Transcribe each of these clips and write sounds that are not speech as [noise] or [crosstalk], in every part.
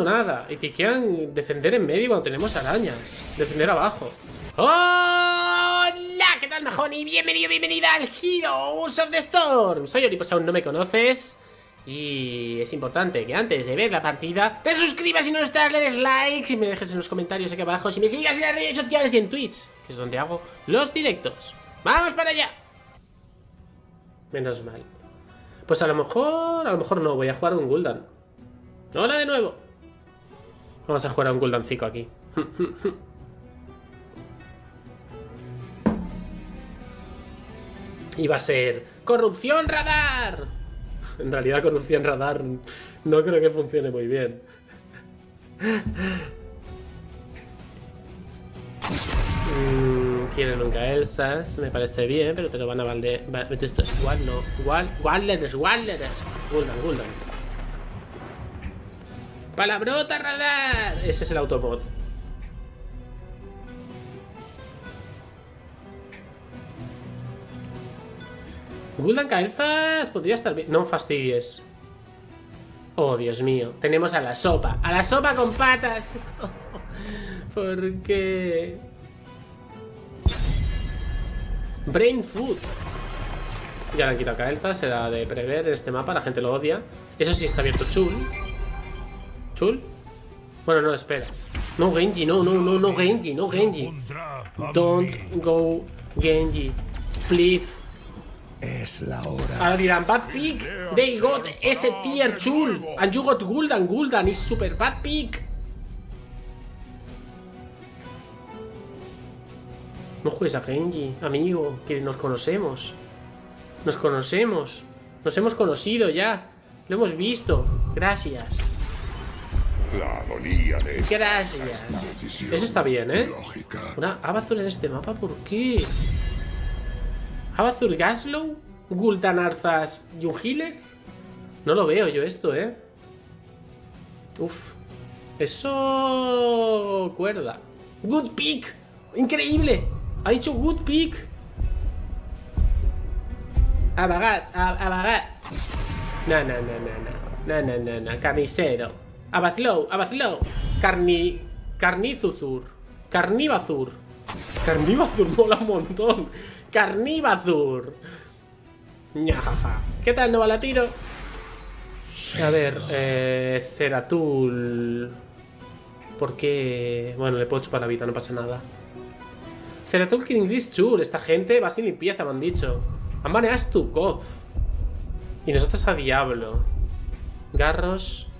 nada. Y piquean defender en medio cuando tenemos arañas. Defender abajo. ¡Hola! ¿Qué tal, Y Bienvenido, bienvenida al Heroes of the Storm. Soy Ori, pues aún no me conoces. Y es importante que antes de ver la partida te suscribas y no estás, le des likes y me dejes en los comentarios aquí abajo si me sigas en las redes sociales y en Twitch, que es donde hago los directos. ¡Vamos para allá! Menos mal. Pues a lo mejor, a lo mejor no, voy a jugar un Guldan. Hola de nuevo. Vamos a jugar a un Guldancico aquí. y va a ser corrupción radar. En realidad corrupción radar no creo que funcione muy bien. Mm, quieren nunca Elsas, me parece bien, pero te lo van a valde... Igual no. Igual, Walders. Guldan, Guldan. ¡Palabrota radar! Ese es el autobot. Guldan Caelzas podría estar bien. No fastidies. Oh, Dios mío. Tenemos a la sopa. ¡A la sopa con patas! [laughs] ¿Por qué? Brain Food. Ya le han quitado Caelzas. Será de prever este mapa. La gente lo odia. Eso sí está abierto chul. Bueno, no, espera. No Genji, no, no, no, no Genji, no Genji. Don't go Genji. Please. Es la hora. Ahora dirán, bad pick. They got ese tier chul. And you got Guldan. Guldan is super bad pick. No juegues a Genji, amigo, que nos conocemos. Nos conocemos. Nos hemos conocido ya. Lo hemos visto. Gracias. La agonía de Gracias. Eso está bien, ¿eh? Una Abazur en este mapa, ¿por qué? ¿Abazur Gaslow? ¿Guldan Arzas y un healer? No lo veo yo esto, ¿eh? Uf. Eso... Cuerda. Good pick. Increíble. Ha dicho good pick. Abagas, abagas. No, no, no, no, no. No, no, no, no. Carnicero. Abazlow, Abazlow. Carni... Carnizuzur. Carnivazur. Carnivazur [laughs] mola un montón. Carnivazur. ¿Qué tal? ¿No va la tiro? A ver, eh, Ceratul. ¿Por qué? Bueno, le puedo chupar la vida, no pasa nada. Ceratul King Tour. Esta gente va sin limpieza, me han dicho. Han baneado a Stukov. Y nosotros a Diablo. Garros.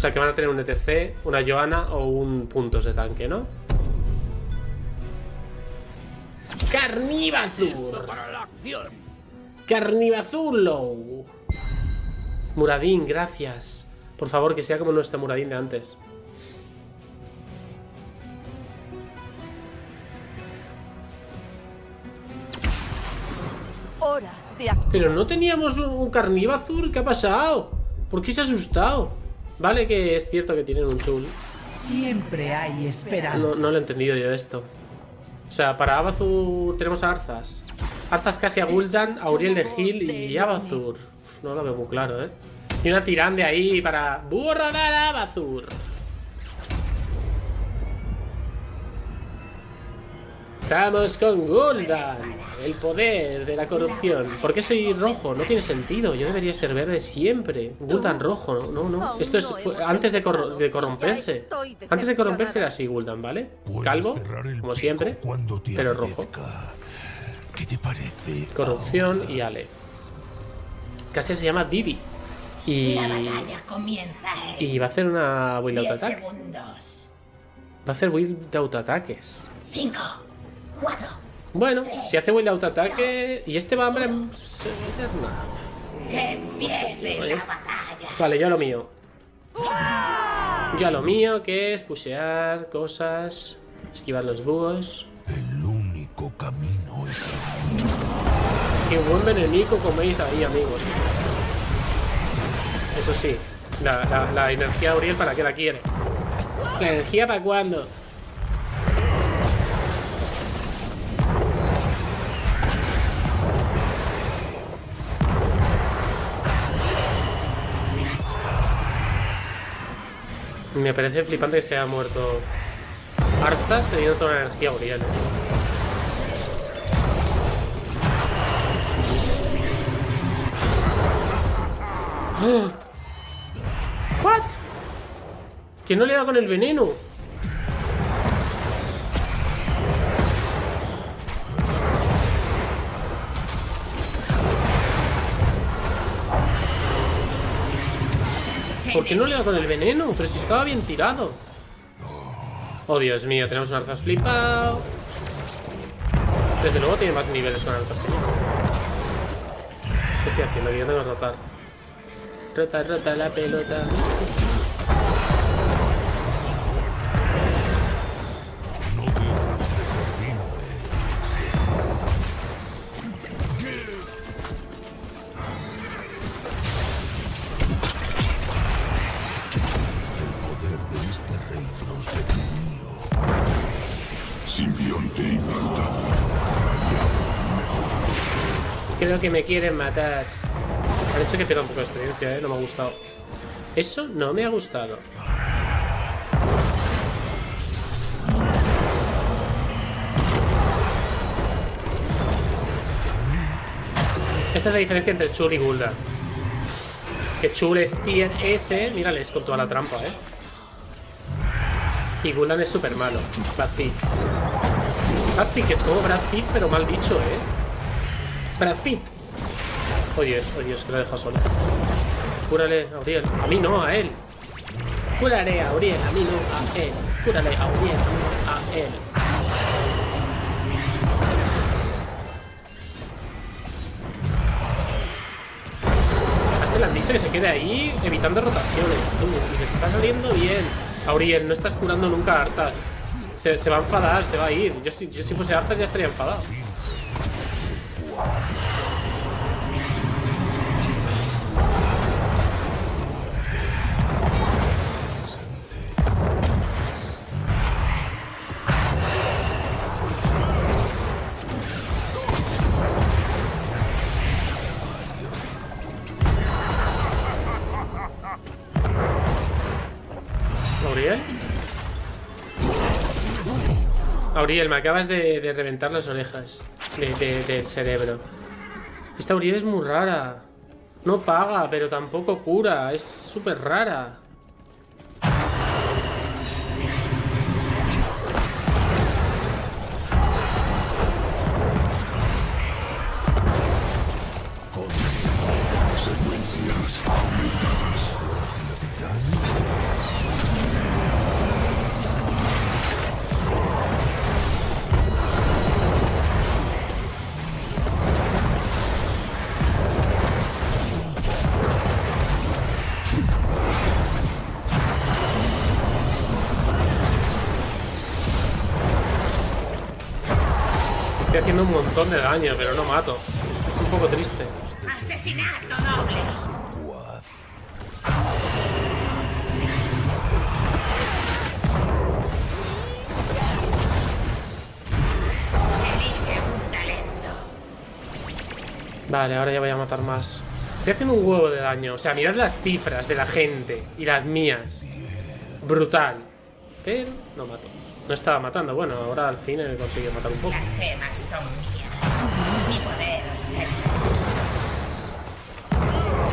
O sea que van a tener un ETC, una Joana o un puntos de tanque, ¿no? ¡Carnivazur! ¡Carnivazulo! Muradín, gracias. Por favor, que sea como nuestro Muradín de antes. Pero no teníamos un Carnivazur, ¿qué ha pasado? ¿Por qué se ha asustado? Vale que es cierto que tienen un chul. Siempre hay esperanza. No, no lo he entendido yo esto. O sea, para Abazur tenemos a Arzas. Arzas casi a Gul'dan, a Uriel de Gil y Abazur. no lo veo muy claro, ¿eh? Y una tirande ahí para... ¡Burro de Abazur! Estamos con Gul'dan, el poder de la corrupción. ¿Por qué soy rojo? No tiene sentido. Yo debería ser verde siempre. Gul'dan rojo, no, no. Esto es antes de, corromperse. Antes de corromperse era así Gul'dan, ¿vale? Calvo, como siempre, pero rojo. ¿Qué te parece? Corrupción y Ale. Casi se llama Didi. Y... Y va a hacer una build out attack. Va a hacer build out ataques. Bueno, si hace buen autoataque. Y este va a hambre. Vale, yo lo mío. Yo lo mío, que es pushear cosas, esquivar los búhos. El único camino es. Qué buen venenico coméis ahí, amigos. Eso sí, la, la, la energía Uriel, ¿para qué la quiere? ¿La energía para cuándo? Me parece flipante que se haya muerto Arzas teniendo toda la energía. ¿eh? ¡Ah! ¿What? ¿Que no le da con el veneno? ¿Por qué no le da con el veneno? Pero si estaba bien tirado. Oh, Dios mío, tenemos un arzas flipado. Desde luego tiene más niveles con arzas que. ¿Qué estoy haciendo? Yo tengo que rotar. Rota, rota la pelota. Que me quieren matar. Han hecho que pierda un poco de experiencia, ¿eh? No me ha gustado. Eso no me ha gustado. Esta es la diferencia entre Chul y Gul'dan. Que Chul es tier S, mírales con toda la trampa, ¿eh? Y Gul'dan es súper malo. Brad Pitt. Brad Pitt, es como Brad Pitt, pero mal dicho, ¿eh? Brad Pitt. Oh Dios, oh Dios, que lo he dejado solo. Cúrale a Uriel. A mí no, a él. Cúrale a Uriel, a mí no, a él. Cúrale a Uriel, a mí no, a él. A este le han dicho que se quede ahí evitando rotaciones, tú. Y le está saliendo bien. Auriel, no estás curando nunca a Arthas. Se, se va a enfadar, se va a ir. Yo si, yo si fuese Arthas ya estaría enfadado. Thank you. Auriel, me acabas de, reventar las orejas de- del cerebro. Esta Auriel es muy rara. No paga, pero tampoco cura. Es súper rara. Estoy haciendo un montón de daño, pero no mato. Es, es un poco triste. Asesinato doble. Elige un talento. Vale, ahora ya voy a matar más. Estoy haciendo un huevo de daño. O sea, mirad las cifras de la gente y las mías. Brutal. Pero no mato. No estaba matando. Bueno, ahora al fin he conseguido matar un poco. Las gemas son mías. Mi poder se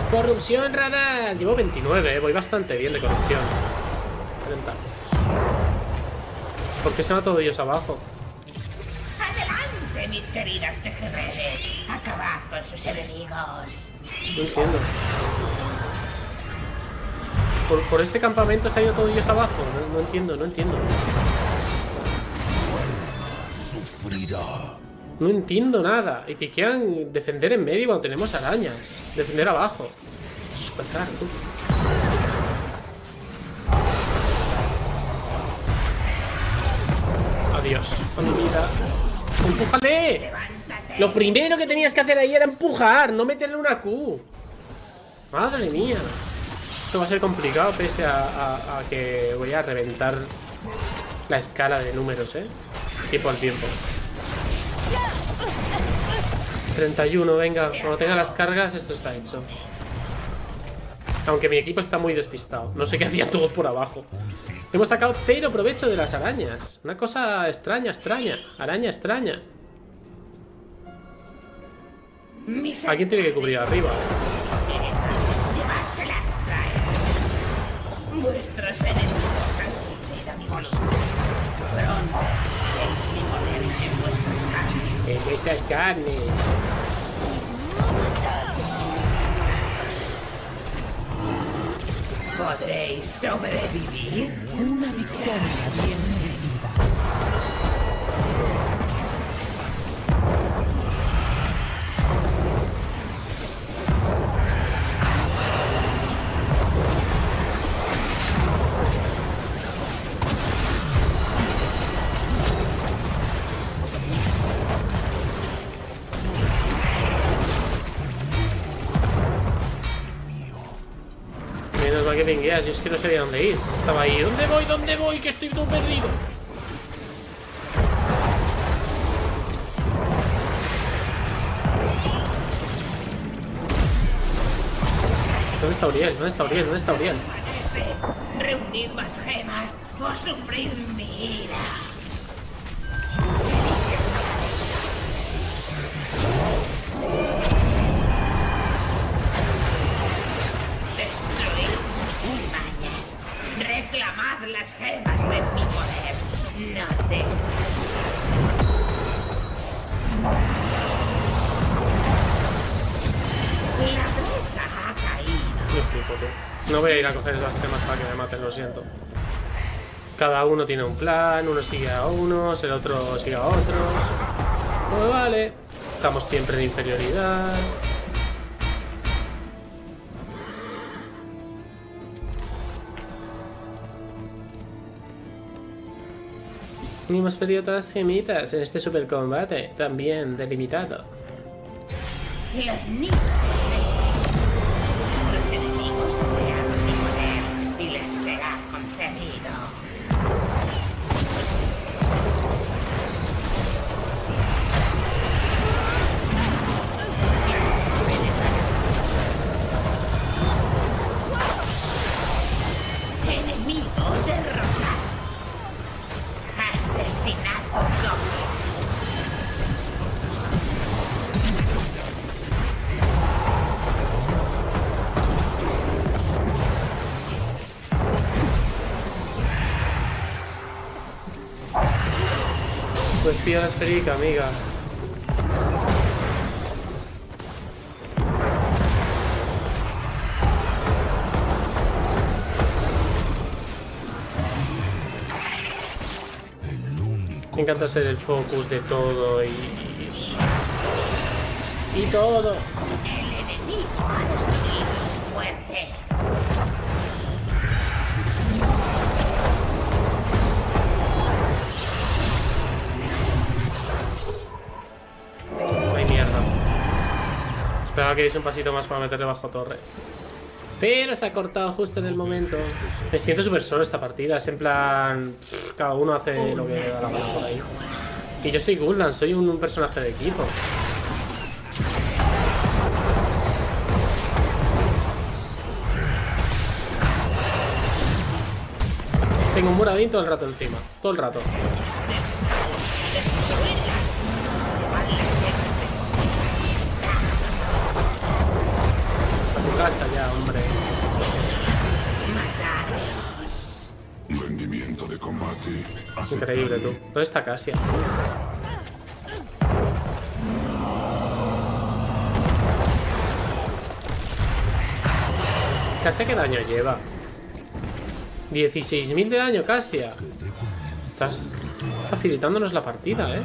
Corrupción radar. Llevo 29, eh. voy bastante bien de corrupción. 30. ¿Por qué se va todo ellos abajo? Adelante, mis queridas tejerredes. Acabad con sus enemigos. No entiendo. ¿Por, por ese campamento se ha ido todo ellos abajo? No, no entiendo, no entiendo. No entiendo nada. Y piquean defender en medio cuando tenemos arañas. Defender abajo. Es súper raro, tú. Adiós. ¡Empújale! Lo primero que tenías que hacer ahí era empujar, no meterle una Q. Madre mía. Esto va a ser complicado pese a, a- a que voy a reventar la escala de números, ¿eh? Tiempo al tiempo. 31, venga. Cuando tenga las cargas, esto está hecho. Aunque mi equipo está muy despistado. No sé qué hacían todos por abajo. Hemos sacado cero provecho de las arañas. Una cosa extraña, extraña. Araña extraña. Alguien tiene que cubrir arriba. Traer. Vuestros enemigos estas carnes. ¿Podréis sobrevivir? Una victoria vengueas, yo es que no sabía dónde ir. Estaba ahí. ¿Dónde voy? ¿Dónde voy? Que estoy todo perdido. ¿Dónde está Uriel? ¿Dónde está Uriel? ¿Dónde está Uriel? Reunid más gemas o sufrid mi ira. Las gemas de mi poder. No te La presa ha caído. No voy a ir a coger esas gemas para que me maten, lo siento. Cada uno tiene un plan, uno sigue a unos, el otro sigue a otros. Pues vale. Estamos siempre en inferioridad. Y hemos perdido todas las gemitas en este super combate, también delimitado. Pues pilla la esférica, amiga. Me encanta ser el focus de todo y... Y todo. Esperaba que diese un pasito más para meterle bajo torre. Pero se ha cortado justo en el momento. Me siento súper solo esta partida. Es en plan... Cada uno hace lo que da la gana por ahí. Y yo soy Gul'dan, soy un, un personaje de equipo. Tengo un muradín todo el rato encima. Todo el rato. Tu casa ya, hombre. Rendimiento de combate. Increíble, tú. ¿Dónde está Casia? ¿Casia qué daño lleva? 16.000 de daño, Casia. Estás facilitándonos la partida, ¿eh?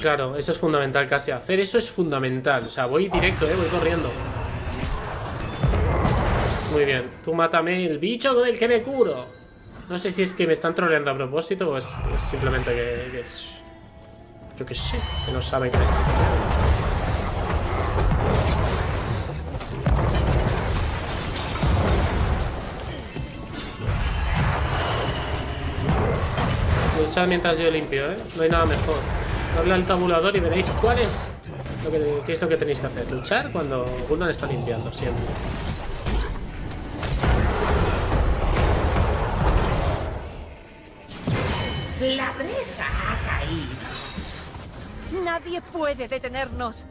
Claro, eso es fundamental casi. Hacer eso es fundamental. O sea, voy directo, eh, voy corriendo. Muy bien. Tú mátame el bicho con el que me curo. No sé si es que me están troleando a propósito o es, simplemente que. Yo que sé, que no saben que me están troleando. Luchar mientras yo limpio, ¿eh? No hay nada mejor. Habla al tabulador y veréis cuál es lo que, qué es lo que tenéis que hacer. Luchar cuando Guldan está limpiando, siempre. La presa ha caído. Nadie puede detenernos.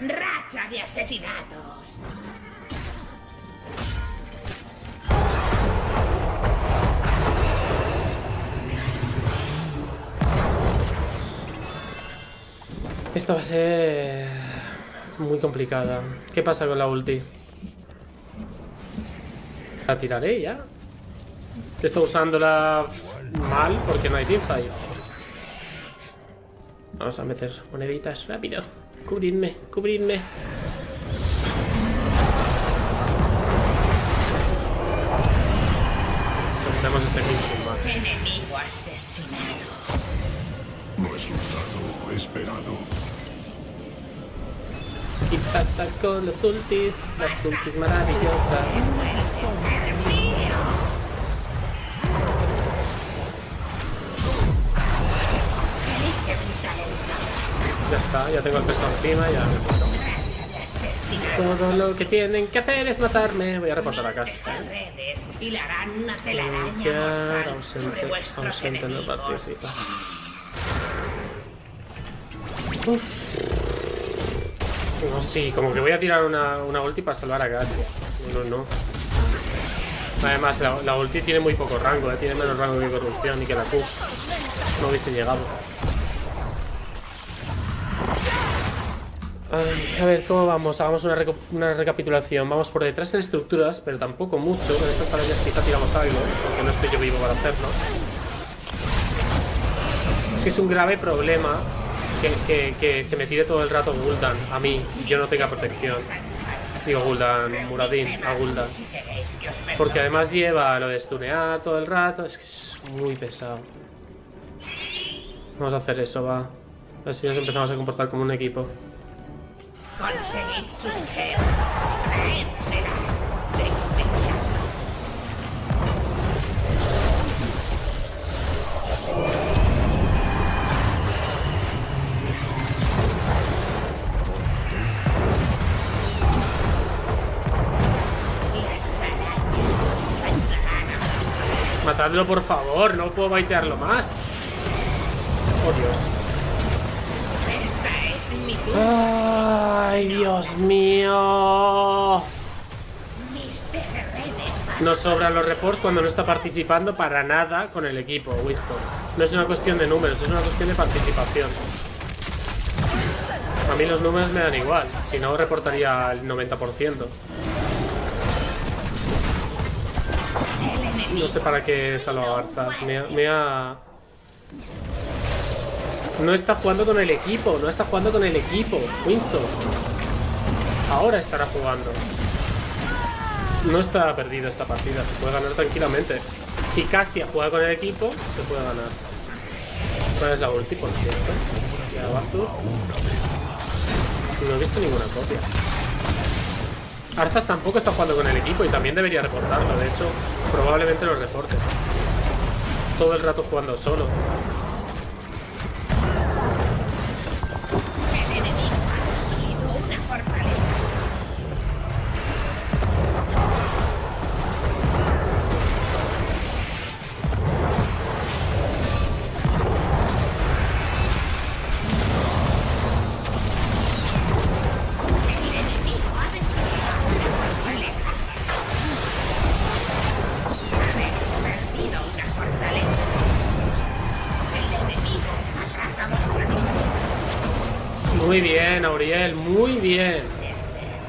Racha de asesinatos. Esta va a ser muy complicada. ¿Qué pasa con la ulti? La tiraré ya. Está usándola mal porque no hay teamfight. Vamos a meter moneditas rápido. Cubridme, cubridme. Tenemos este sin más. Enemigo asesinado. Resultado esperado. Y pasa con los ultis, las ultis maravillosas. Ya está, ya tengo el peso encima, ya me puedo. Todo lo que tienen que hacer es matarme. Voy a reportar a casa. Redes una telaraña ausente, vuestros ausente no enemigos. participa. Uf. No, sí, como que voy a tirar una, una ulti para salvar a Cassia. No, no, no. Además, la, la ulti tiene muy poco rango, ¿eh? tiene menos rango que corrupción y que la Q. No hubiese llegado. Ay, a ver, ¿cómo vamos? Hagamos una, una recapitulación. Vamos por detrás en estructuras, pero tampoco mucho. Con estas arañas quizá tiramos algo, porque no estoy yo vivo para hacerlo. Es que es un grave problema que, se me tire todo el rato Gul'dan a mí y yo no tenga protección. Digo Gul'dan, Muradin, a Gul'dan. Porque además lleva lo de stunear todo el rato. Es que es muy pesado. Vamos a hacer eso, va. A ver si nos empezamos a comportar como un equipo. Conseguid sus gemas. Matadlo, por favor. No puedo baitearlo más. Oh, Dios. Esta es mi turno. Ay, Dios mío. Nos sobran los reports cuando no está participando para nada con el equipo, Winston. No es una cuestión de números, es una cuestión de participación. A mí los números me dan igual, si no reportaría el 90%. No sé para qué salvo a Barzas. Me, me ha... No está jugando con el equipo, no está jugando con el equipo, Winston. Ahora estará jugando. No está perdido esta partida, se puede ganar tranquilamente. Si Cassia juega con el equipo, se puede ganar. ¿Cuál es la ulti, por cierto? No he visto ninguna copia. Arzas tampoco está jugando con el equipo y también debería reportarlo. De hecho, probablemente lo reporte. Todo el rato jugando solo. Bien, Auriel, muy bien.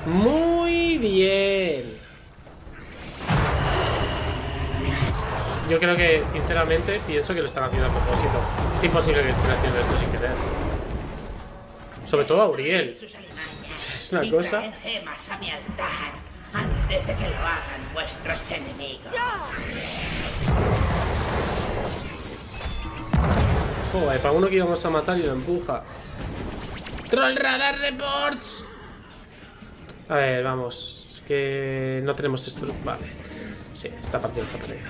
Muy bien. Yo creo que, sinceramente, pienso que lo están haciendo a propósito. Es imposible que estén haciendo esto sin querer. Sobre todo Auriel. Es una cosa. traed gemas a mi altar antes de que lo hagan vuestros enemigos. Joder, para uno que íbamos a matar y lo empuja. Troll Radar Reports. A ver, vamos. Que no tenemos esto. Vale. Sí, esta partida está perdida.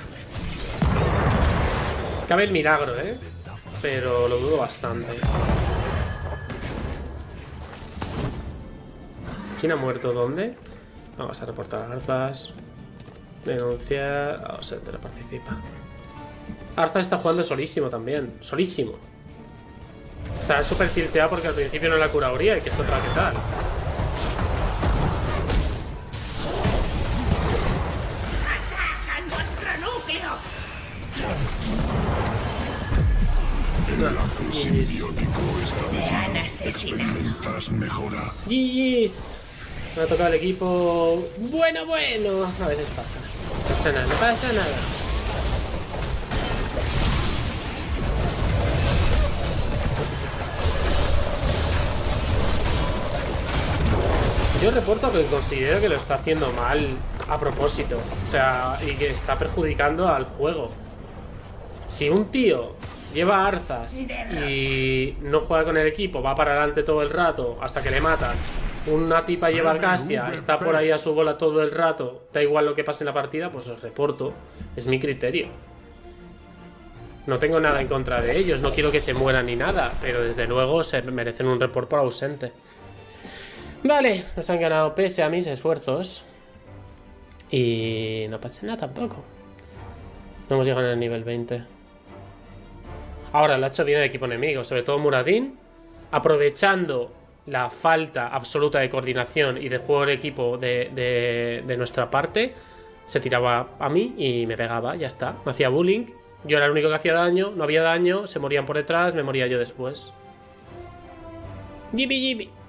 Cabe el milagro, ¿eh? Pero lo dudo bastante. ¿Quién ha muerto dónde? Vamos a reportar Arzas. Denunciar. Vamos a ver, participa. Arzas está jugando solísimo también. Solísimo. Está súper tilteado porque al principio no la curaduría y que es otra que tal. ¡Ataca nuestro núcleo! El lazo simbiótico. Experimentas mejora. GG's. Me ha tocado el equipo. Bueno, bueno. A veces pasa. No pasa nada, no pasa nada. Yo reporto que considero que lo está haciendo mal a propósito. O sea, y que está perjudicando al juego. Si un tío lleva arzas y no juega con el equipo, va para adelante todo el rato hasta que le matan. Una tipa lleva Casia, está por ahí a su bola todo el rato, da igual lo que pase en la partida, pues os reporto. Es mi criterio. No tengo nada en contra de ellos, no quiero que se mueran ni nada, pero desde luego se merecen un report por ausente. Vale, nos han ganado pese a mis esfuerzos. Y no pasa nada tampoco. No hemos llegado al nivel 20. Ahora lo ha hecho bien el equipo enemigo, sobre todo Muradin, aprovechando la falta absoluta de coordinación y de juego de equipo de, nuestra parte, se tiraba a mí y me pegaba, ya está. Me hacía bullying, yo era el único que hacía daño, no había daño, se morían por detrás, me moría yo después. Yipi yipi.